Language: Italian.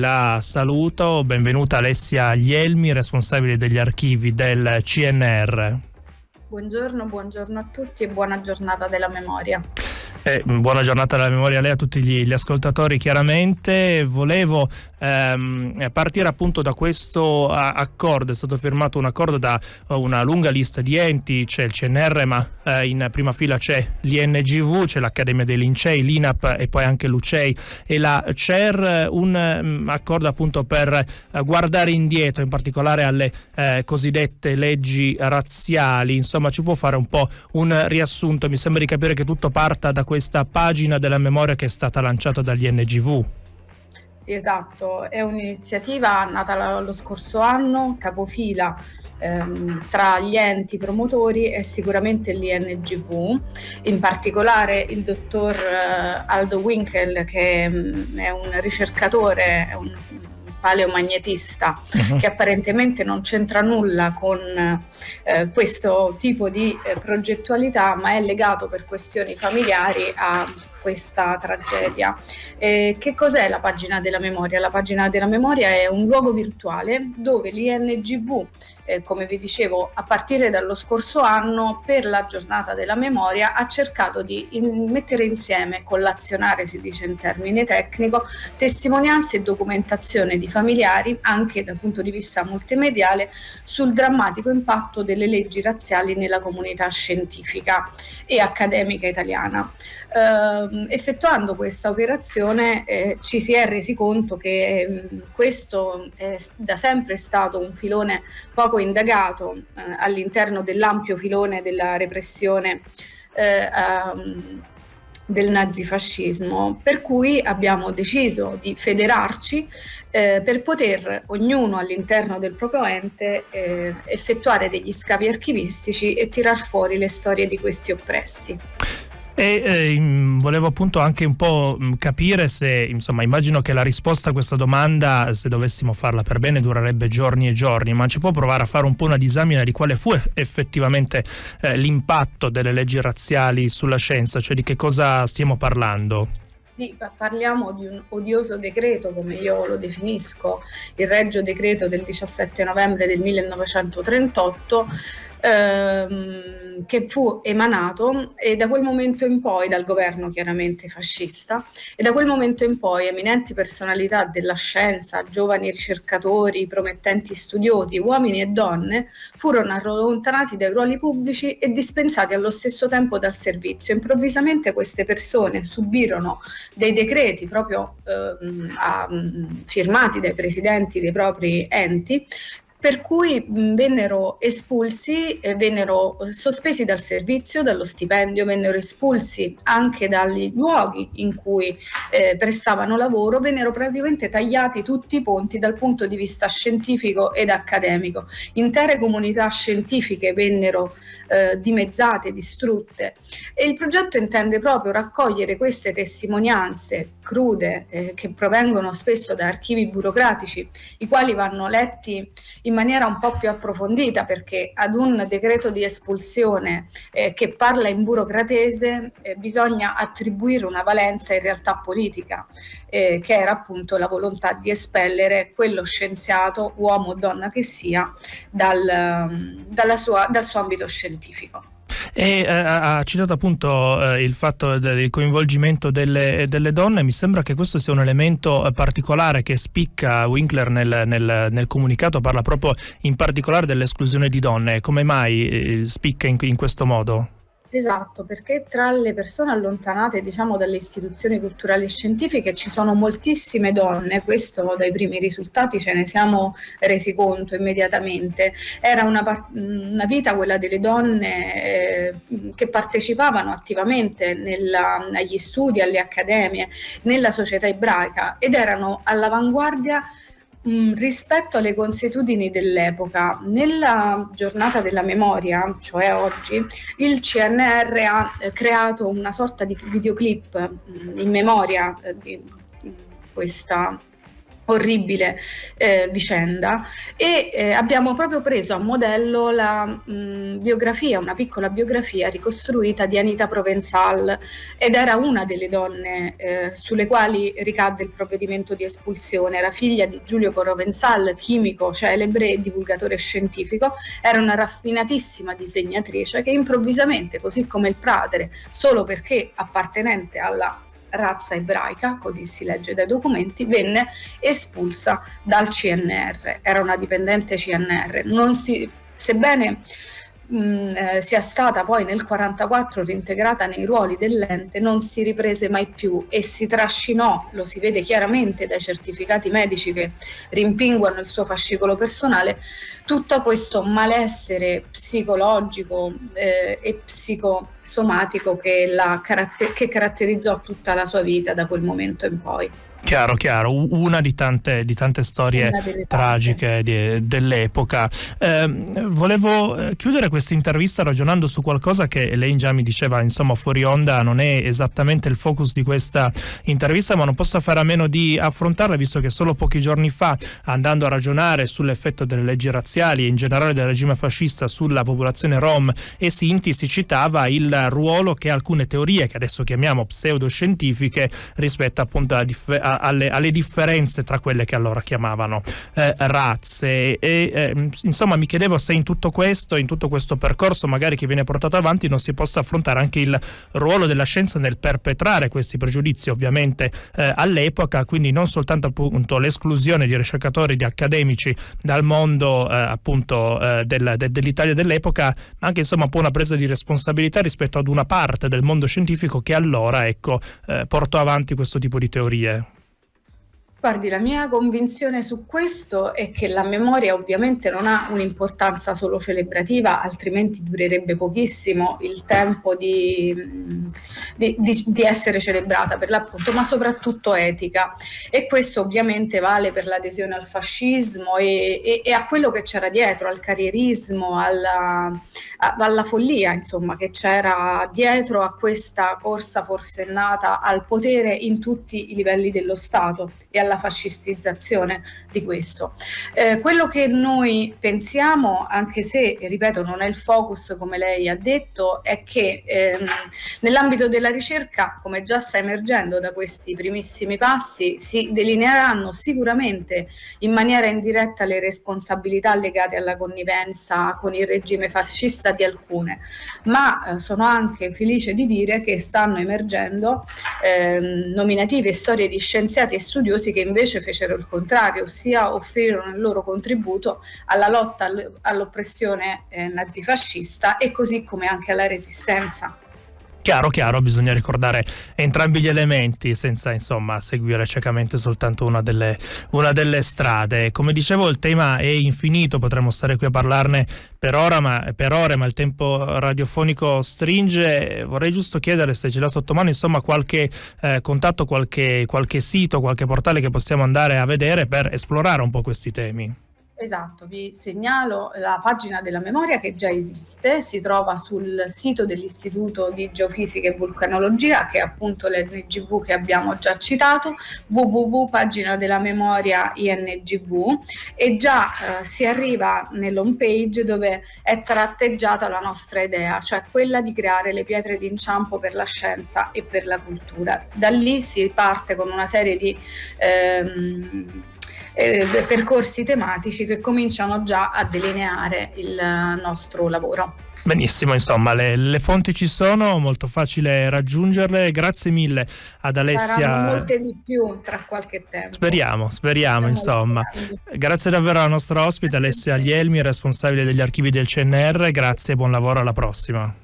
La saluto, benvenuta Alessia Ielmi, responsabile degli archivi del CNR. Buongiorno, buongiorno a tutti e buona giornata della memoria. Eh, buona giornata della memoria a lei a tutti gli, gli ascoltatori chiaramente. Volevo ehm, partire appunto da questo accordo, è stato firmato un accordo da una lunga lista di enti, c'è il CNR ma eh, in prima fila c'è l'INGV, c'è l'Accademia dei Lincei, l'INAP e poi anche l'UCEI e la CER, un um, accordo appunto per uh, guardare indietro in particolare alle eh, cosiddette leggi razziali, insomma ci può fare un po' un riassunto, mi sembra di capire che tutto parta da questa pagina della memoria che è stata lanciata dagli NGV. Sì, esatto, è un'iniziativa nata lo scorso anno, capofila ehm, tra gli enti promotori è sicuramente l'INGV, in particolare il dottor eh, Aldo Winkel che mm, è un ricercatore, è un paleomagnetista uh-huh. che apparentemente non c'entra nulla con eh, questo tipo di eh, progettualità ma è legato per questioni familiari a questa tragedia. Eh, che cos'è la pagina della memoria? La pagina della memoria è un luogo virtuale dove l'INGV eh, come vi dicevo, a partire dallo scorso anno per la giornata della memoria ha cercato di in- mettere insieme, collazionare si dice in termine tecnico, testimonianze e documentazione di familiari anche dal punto di vista multimediale sul drammatico impatto delle leggi razziali nella comunità scientifica e accademica italiana. Uh, effettuando questa operazione eh, ci si è resi conto che eh, questo è da sempre stato un filone poco indagato eh, all'interno dell'ampio filone della repressione um, del nazifascismo, per cui abbiamo deciso di federarci eh, per poter ognuno all'interno del proprio ente eh, effettuare degli scavi archivistici e tirar fuori le storie di questi oppressi. E eh, volevo appunto anche un po' mm, capire se, insomma, immagino che la risposta a questa domanda, se dovessimo farla per bene, durerebbe giorni e giorni, ma ci può provare a fare un po' una disamina di quale fu effettivamente eh, l'impatto delle leggi razziali sulla scienza, cioè di che cosa stiamo parlando? Sì, parliamo di un odioso decreto, come io lo definisco, il Reggio Decreto del 17 novembre del 1938, ehm, che fu emanato e da quel momento in poi, dal governo chiaramente fascista, e da quel momento in poi eminenti personalità della scienza, giovani ricercatori, promettenti studiosi, uomini e donne, furono allontanati dai ruoli pubblici e dispensati allo stesso tempo dal servizio. Improvvisamente queste persone subirono dei decreti proprio ehm, a, firmati dai presidenti dei propri enti per cui vennero espulsi, eh, vennero sospesi dal servizio, dallo stipendio, vennero espulsi anche dai luoghi in cui eh, prestavano lavoro, vennero praticamente tagliati tutti i ponti dal punto di vista scientifico ed accademico. Intere comunità scientifiche vennero eh, dimezzate, distrutte e il progetto intende proprio raccogliere queste testimonianze crude eh, che provengono spesso da archivi burocratici, i quali vanno letti in in maniera un po' più approfondita perché ad un decreto di espulsione eh, che parla in burocratese eh, bisogna attribuire una valenza in realtà politica eh, che era appunto la volontà di espellere quello scienziato, uomo o donna che sia, dal, sua, dal suo ambito scientifico. E eh, ha citato appunto eh, il fatto del coinvolgimento delle, delle, donne, mi sembra che questo sia un elemento eh, particolare che spicca Winkler nel, nel, nel comunicato, parla proprio in particolare dell'esclusione di donne, come mai eh, spicca in, in questo modo? Esatto, perché tra le persone allontanate diciamo, dalle istituzioni culturali e scientifiche ci sono moltissime donne, questo dai primi risultati ce ne siamo resi conto immediatamente. Era una, una vita quella delle donne eh, che partecipavano attivamente nella, agli studi, alle accademie, nella società ebraica ed erano all'avanguardia Mm, rispetto alle consuetudini dell'epoca, nella giornata della memoria, cioè oggi, il CNR ha eh, creato una sorta di videoclip mm, in memoria eh, di mm, questa orribile eh, vicenda. E eh, abbiamo proprio preso a modello la mh, biografia, una piccola biografia ricostruita di Anita Provenzal ed era una delle donne eh, sulle quali ricadde il provvedimento di espulsione, era figlia di Giulio Provenzal, chimico celebre e divulgatore scientifico, era una raffinatissima disegnatrice che improvvisamente, così come il padre, solo perché appartenente alla razza ebraica, così si legge dai documenti, venne espulsa dal CNR, era una dipendente CNR. Non si, sebbene mh, eh, sia stata poi nel 1944 reintegrata nei ruoli dell'ente, non si riprese mai più e si trascinò, lo si vede chiaramente dai certificati medici che rimpinguano il suo fascicolo personale, tutto questo malessere psicologico eh, e psicosomatico che, caratter- che caratterizzò tutta la sua vita da quel momento in poi. Chiaro, chiaro, una di tante, di tante storie tragiche di, dell'epoca. Eh, volevo chiudere questa intervista ragionando su qualcosa che lei già mi diceva, insomma, fuori onda non è esattamente il focus di questa intervista, ma non posso fare a meno di affrontarla, visto che solo pochi giorni fa, andando a ragionare sull'effetto delle leggi razziali e in generale del regime fascista sulla popolazione rom e sinti, si citava il ruolo che alcune teorie, che adesso chiamiamo pseudoscientifiche, rispetto appunto a, a alle, alle, differenze tra quelle che allora chiamavano eh, razze. E, eh, insomma, mi chiedevo se in tutto questo, in tutto questo percorso magari che viene portato avanti, non si possa affrontare anche il ruolo della scienza nel perpetrare questi pregiudizi, ovviamente eh, all'epoca, quindi non soltanto appunto l'esclusione di ricercatori, di accademici dal mondo eh, appunto eh, del, de, dell'Italia dell'epoca, ma anche insomma un po' una presa di responsabilità rispetto ad una parte del mondo scientifico che allora ecco, eh, portò avanti questo tipo di teorie. Guardi, la mia convinzione su questo è che la memoria ovviamente non ha un'importanza solo celebrativa, altrimenti durerebbe pochissimo il tempo di, di, di, di, essere celebrata per l'appunto, ma soprattutto etica. E questo ovviamente vale per l'adesione al fascismo e, e, e a quello che c'era dietro, al carrierismo, alla, alla follia, insomma, che c'era dietro a questa corsa forsennata al potere in tutti i livelli dello Stato e alla alla fascistizzazione di questo. Eh, quello che noi pensiamo, anche se, ripeto, non è il focus come lei ha detto, è che ehm, nell'ambito della ricerca, come già sta emergendo da questi primissimi passi, si delineeranno sicuramente in maniera indiretta le responsabilità legate alla connivenza con il regime fascista di alcune, ma eh, sono anche felice di dire che stanno emergendo ehm, nominative e storie di scienziati e studiosi che invece fecero il contrario, ossia offrirono il loro contributo alla lotta all'oppressione eh, nazifascista e così come anche alla resistenza. Chiaro, chiaro, bisogna ricordare entrambi gli elementi senza insomma seguire ciecamente soltanto una delle, una delle, strade. Come dicevo il tema è infinito, potremmo stare qui a parlarne per, ora, ma, per ore, ma il tempo radiofonico stringe. Vorrei giusto chiedere se ce l'ha sotto mano insomma qualche eh, contatto, qualche, qualche sito, qualche portale che possiamo andare a vedere per esplorare un po' questi temi. Esatto, vi segnalo la pagina della memoria che già esiste, si trova sul sito dell'Istituto di Geofisica e Vulcanologia, che è appunto l'NGV che abbiamo già citato, www.pagina della memoria INGV e già eh, si arriva nell'home page dove è tratteggiata la nostra idea, cioè quella di creare le pietre d'inciampo per la scienza e per la cultura. Da lì si parte con una serie di ehm, eh, percorsi tematici che cominciano già a delineare il nostro lavoro. Benissimo, insomma, le, le, fonti ci sono, molto facile raggiungerle. Grazie mille ad Alessia. Saranno molte di più tra qualche tempo. Speriamo, speriamo, insomma. Grazie davvero alla nostra ospite Alessia Aglielmi, responsabile degli archivi del CNR. Grazie e buon lavoro alla prossima.